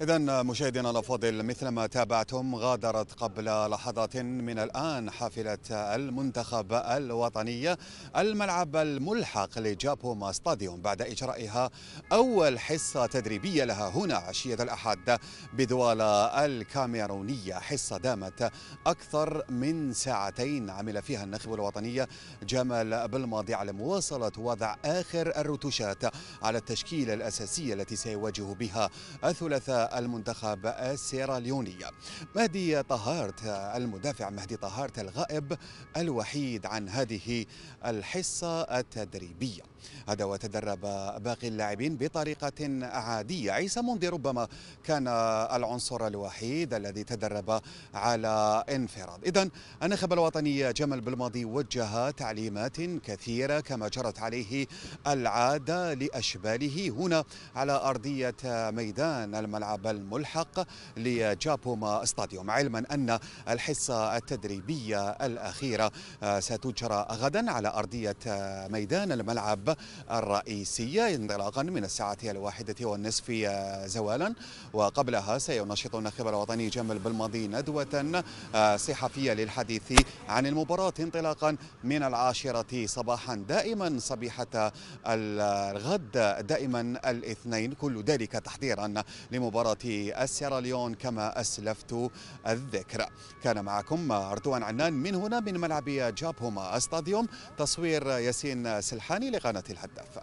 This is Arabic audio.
إذا مشاهدينا الأفاضل مثلما تابعتم غادرت قبل لحظات من الآن حافلة المنتخب الوطني الملعب الملحق لجابوما ستاديوم بعد إجرائها أول حصة تدريبية لها هنا عشية الأحد بدوالة الكاميرونية. حصة دامت أكثر من ساعتين عمل فيها النخبة الوطنية جمال بالماضي على مواصلة وضع آخر الرتوشات على التشكيلة الأساسية التي سيواجه بها الثلاثاء المنتخب السيراليوني مهدي طهارت المدافع مهدي طهارت الغائب الوحيد عن هذه الحصة التدريبية. هذا وتدرب باقي اللاعبين بطريقة عادية. عيسى موندي ربما كان العنصر الوحيد الذي تدرب على انفراد. إذا النخب الوطني جمال بالماضي وجه تعليمات كثيرة كما جرت عليه العادة لأشباله هنا على أرضية ميدان الملعب الملحق لجابوما ستاديوم علما أن الحصة التدريبية الأخيرة ستجرى غدا على أرضية ميدان الملعب الرئيسية انطلاقا من الساعة الواحدة والنصف زوالا. وقبلها سينشط الناخب الوطني جمل بالماضي ندوة صحفية للحديث عن المباراة انطلاقا من العاشرة صباحا. دائما صبيحة الغد دائما الاثنين كل ذلك تحضيرا لمباراة السيراليون كما أسلفت الذكر. كان معكم رضوان عنان من هنا من ملعب جابهما أستاديوم. تصوير ياسين سلحاني لقناة الهداف.